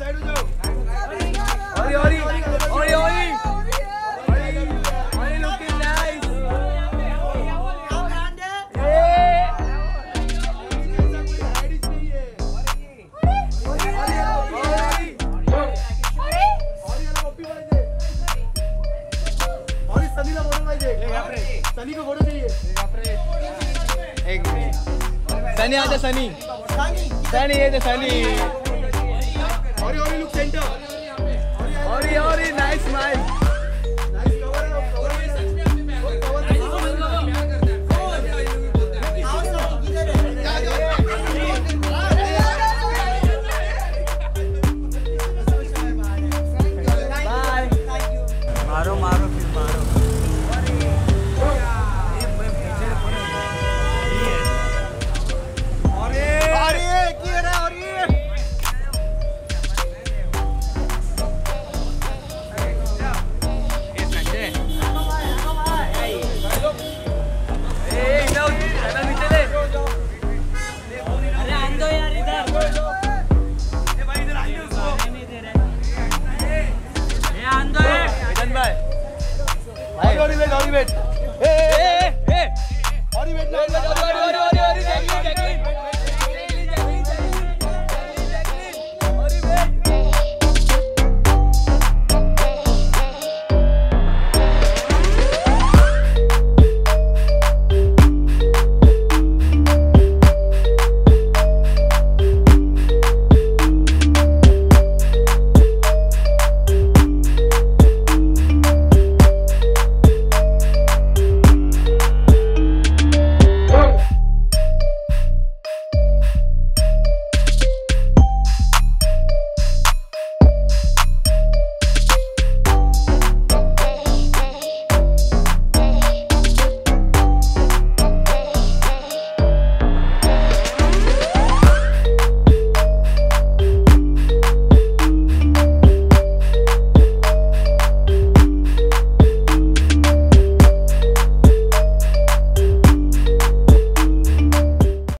Side हो जाओ। Orry Orry looking nice Sunny को फ़ोटो चाहिए एक सनी आजा सनी। सनी, ये तो और और look centre hurry hurry nice nice David.